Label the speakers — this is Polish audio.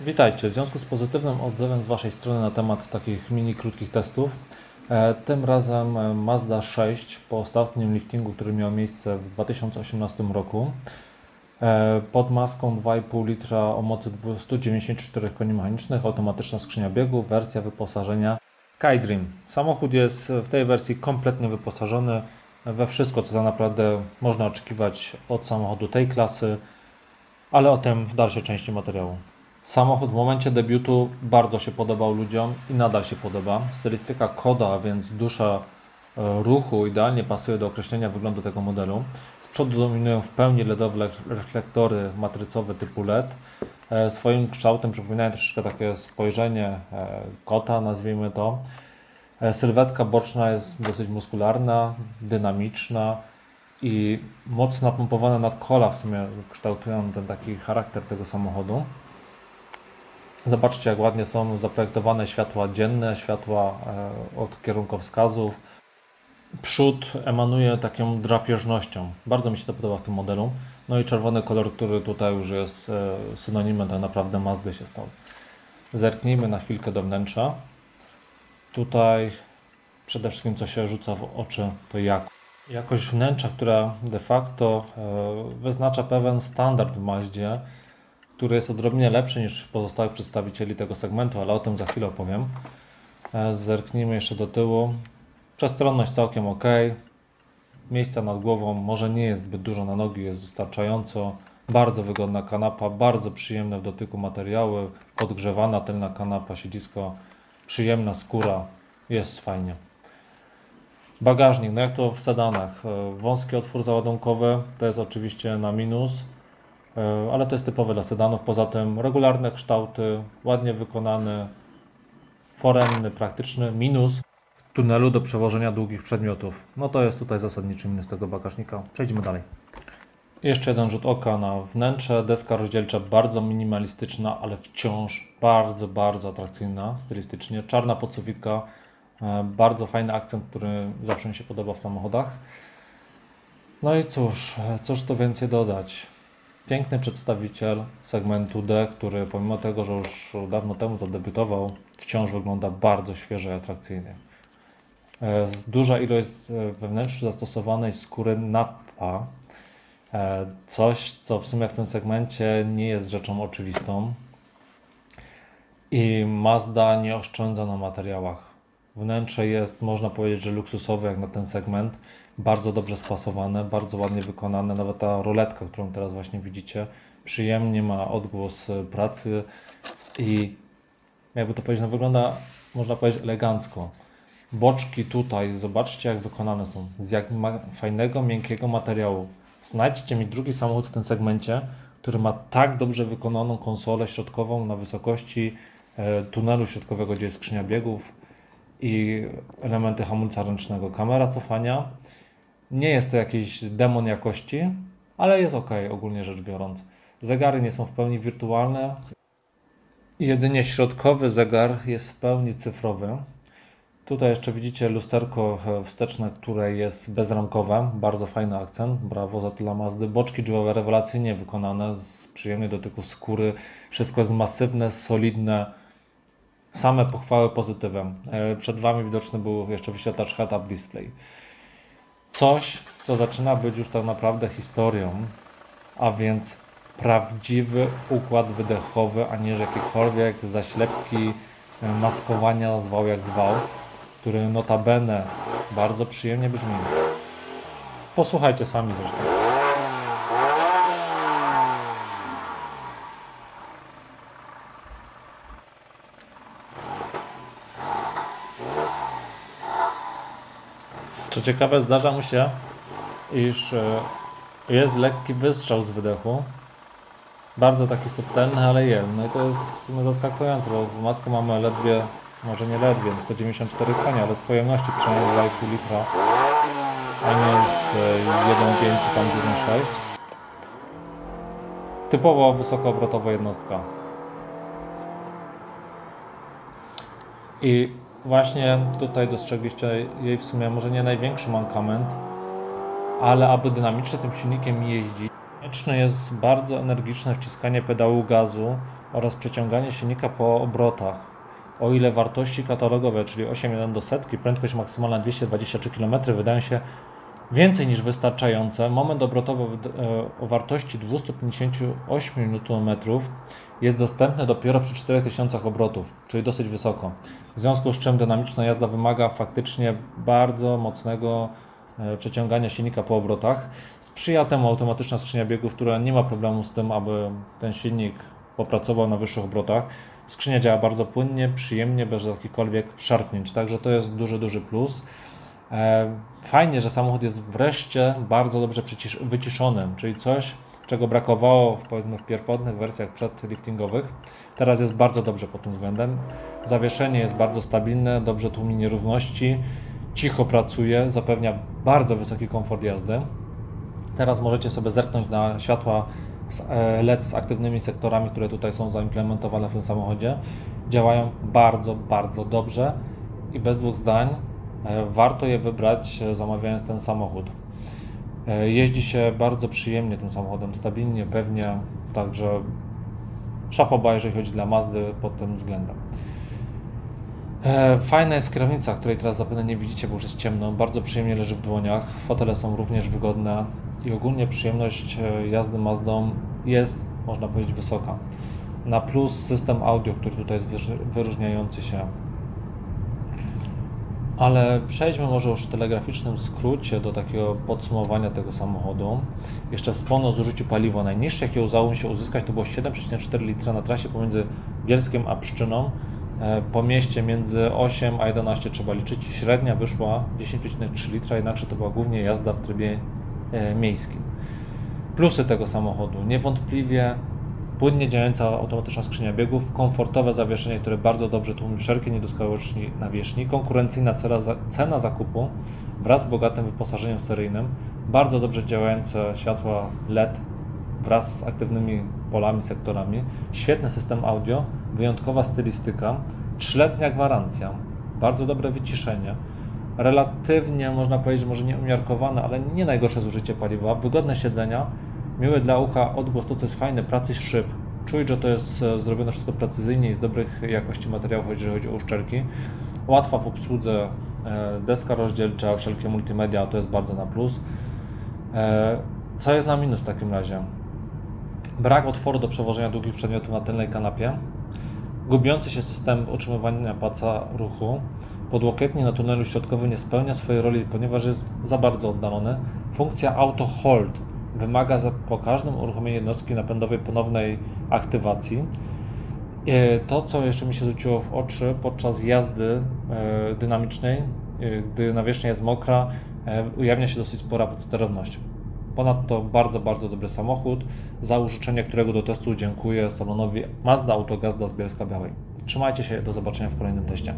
Speaker 1: Witajcie. W związku z pozytywnym odzewem z Waszej strony na temat takich mini krótkich testów, e, tym razem e, Mazda 6 po ostatnim liftingu, który miał miejsce w 2018 roku, e, pod maską 2,5 litra o mocy 194 koni mechanicznych, automatyczna skrzynia biegu, wersja wyposażenia SkyDream. Samochód jest w tej wersji kompletnie wyposażony we wszystko, co tak naprawdę można oczekiwać od samochodu tej klasy, ale o tym w dalszej części materiału. Samochód w momencie debiutu bardzo się podobał ludziom i nadal się podoba. Stylistyka koda, a więc dusza e, ruchu idealnie pasuje do określenia wyglądu tego modelu. Z przodu dominują w pełni LEDowe reflektory matrycowe typu LED. E, swoim kształtem przypominają troszeczkę takie spojrzenie e, kota, nazwijmy to. Sylwetka boczna jest dosyć muskularna, dynamiczna i mocno napompowane nadkola w sumie kształtują ten taki charakter tego samochodu. Zobaczcie, jak ładnie są zaprojektowane światła dzienne, światła e, od kierunkowskazów. Przód emanuje taką drapieżnością. Bardzo mi się to podoba w tym modelu. No i czerwony kolor, który tutaj już jest e, synonimem tak naprawdę Mazdy się stał. Zerknijmy na chwilkę do wnętrza. Tutaj przede wszystkim co się rzuca w oczy to jakość. Jakość wnętrza, która de facto e, wyznacza pewien standard w Mazdzie który jest odrobinę lepszy niż pozostałych przedstawicieli tego segmentu, ale o tym za chwilę opowiem. E, zerknijmy jeszcze do tyłu. Przestronność całkiem ok. Miejsca nad głową może nie jest zbyt dużo na nogi, jest wystarczająco. Bardzo wygodna kanapa, bardzo przyjemne w dotyku materiały, podgrzewana tylna kanapa, siedzisko, przyjemna skóra, jest fajnie. Bagażnik, no jak to w sedanach, e, wąski otwór załadunkowy to jest oczywiście na minus, ale to jest typowe dla sedanów. Poza tym regularne kształty, ładnie wykonany, foremny, praktyczny. Minus tunelu do przewożenia długich przedmiotów. No to jest tutaj zasadniczy minus tego bagażnika. Przejdźmy dalej. Jeszcze jeden rzut oka na wnętrze. Deska rozdzielcza bardzo minimalistyczna, ale wciąż bardzo, bardzo atrakcyjna stylistycznie. Czarna podsufitka, e, bardzo fajny akcent, który zawsze mi się podoba w samochodach. No i cóż, e, cóż to więcej dodać? Piękny przedstawiciel segmentu D, który pomimo tego, że już dawno temu zadebiutował, wciąż wygląda bardzo świeżo i atrakcyjnie. E, duża ilość e, wewnętrznie zastosowanej skóry nappa, e, coś co w sumie w tym segmencie nie jest rzeczą oczywistą. I Mazda nie oszczędza na materiałach. Wnętrze jest, można powiedzieć, że luksusowe jak na ten segment. Bardzo dobrze spasowane, bardzo ładnie wykonane. Nawet ta roletka, którą teraz właśnie widzicie, przyjemnie ma odgłos pracy i jakby to powiedzieć, no wygląda, można powiedzieć, elegancko. Boczki tutaj, zobaczcie jak wykonane są, z jak fajnego, miękkiego materiału. Znajdźcie mi drugi samochód w tym segmencie, który ma tak dobrze wykonaną konsolę środkową na wysokości e, tunelu środkowego, gdzie jest skrzynia biegów, i elementy hamulca ręcznego. Kamera cofania nie jest to jakiś demon jakości, ale jest ok, ogólnie rzecz biorąc. Zegary nie są w pełni wirtualne. Jedynie środkowy zegar jest w pełni cyfrowy. Tutaj jeszcze widzicie lusterko wsteczne, które jest bezramkowe. Bardzo fajny akcent. Brawo za tyle Mazdy. Boczki drzwiowe rewelacyjnie wykonane, z przyjemnej dotyku skóry. Wszystko jest masywne, solidne same pochwały pozytywem. E, przed Wami widoczny był jeszcze wyświetlacz head-up display. Coś, co zaczyna być już tak naprawdę historią, a więc prawdziwy układ wydechowy, a nie jakiekolwiek zaślepki, e, maskowania, zwał jak zwał, który notabene bardzo przyjemnie brzmi. Posłuchajcie sami zresztą. Co ciekawe, zdarza mu się, iż e, jest lekki wystrzał z wydechu. Bardzo taki subtelny, ale jest. No i to jest w sumie zaskakujące, bo maskę mamy ledwie, może nie ledwie, 194 konia, ale z pojemności przynajmniej 2,5 litra, a nie z 1,5 e, tam z 1,6. Typowo wysokoobrotowa jednostka. I właśnie tutaj dostrzegliście jej w sumie może nie największy mankament, ale aby dynamicznie tym silnikiem jeździć, konieczne jest bardzo energiczne wciskanie pedału gazu oraz przeciąganie silnika po obrotach. O ile wartości katalogowe, czyli 8.1 do setki, prędkość maksymalna 223 km wydają się więcej niż wystarczające, moment obrotowy o wartości 258 Nm jest dostępny dopiero przy 4000 obrotów, czyli dosyć wysoko. W związku z czym dynamiczna jazda wymaga faktycznie bardzo mocnego e, przeciągania silnika po obrotach. Sprzyja temu automatyczna skrzynia biegów, która nie ma problemu z tym, aby ten silnik popracował na wyższych obrotach. Skrzynia działa bardzo płynnie, przyjemnie, bez jakichkolwiek szarpnięć, także to jest duży, duży plus. E, fajnie, że samochód jest wreszcie bardzo dobrze wyciszony, czyli coś, czego brakowało w, powiedzmy w pierwotnych wersjach przedliftingowych. Teraz jest bardzo dobrze pod tym względem. Zawieszenie jest bardzo stabilne, dobrze tłumi nierówności, cicho pracuje, zapewnia bardzo wysoki komfort jazdy. Teraz możecie sobie zerknąć na światła e, LED z aktywnymi sektorami, które tutaj są zaimplementowane w tym samochodzie. Działają bardzo, bardzo dobrze i bez dwóch zdań e, warto je wybrać e, zamawiając ten samochód. Jeździ się bardzo przyjemnie tym samochodem, stabilnie, pewnie, także szapoba, jeżeli chodzi dla Mazdy pod tym względem. E, fajna jest kierownica, której teraz zapewne nie widzicie, bo już jest ciemno. Bardzo przyjemnie leży w dłoniach. Fotele są również wygodne i ogólnie przyjemność e, jazdy Mazdą jest, można powiedzieć, wysoka. Na plus system audio, który tutaj jest wyróżniający się ale przejdźmy może już w telegraficznym skrócie do takiego podsumowania tego samochodu. Jeszcze wspomnę o zużyciu paliwa. Najniższe, jakie udało mi się uzyskać, to było 7,4 litra na trasie pomiędzy Bielskiem a Pszczyną. E, po mieście między 8 a 11 trzeba liczyć. Średnia wyszła 10,3 litra, jednakże to była głównie jazda w trybie e, miejskim. Plusy tego samochodu. Niewątpliwie płynnie działająca automatyczna skrzynia biegów, komfortowe zawieszenie, które bardzo dobrze tłumi wszelkie niedoskonałości nawierzchni, konkurencyjna cena, zakupu wraz z bogatym wyposażeniem seryjnym, bardzo dobrze działające światła LED wraz z aktywnymi polami, sektorami, świetny system audio, wyjątkowa stylistyka, trzyletnia gwarancja, bardzo dobre wyciszenie, relatywnie można powiedzieć, może nie umiarkowane, ale nie najgorsze zużycie paliwa, wygodne siedzenia, Miły dla ucha odgłos, to co jest fajne, pracy szyb. Czuć, że to jest e, zrobione wszystko precyzyjnie i z dobrych jakości materiałów, jeżeli chodzi o uszczelki. Łatwa w obsłudze, e, deska rozdzielcza, wszelkie multimedia, to jest bardzo na plus. E, co jest na minus w takim razie? Brak otworu do przewożenia długich przedmiotów na tylnej kanapie, gubiący się system utrzymywania paca ruchu, podłokietnik na tunelu środkowym nie spełnia swojej roli, ponieważ jest za bardzo oddalony. Funkcja auto hold wymaga za, po każdym uruchomieniu jednostki napędowej ponownej aktywacji. E, to, co jeszcze mi się zwróciło w oczy podczas jazdy e, dynamicznej, e, gdy nawierzchnia jest mokra, ujawnia się dosyć spora podsterowność. Ponadto bardzo, bardzo dobry samochód, za użyczenie którego do testu dziękuję salonowi Mazda Autogazda z Bielska Białej. Trzymajcie się, do zobaczenia w kolejnym teście.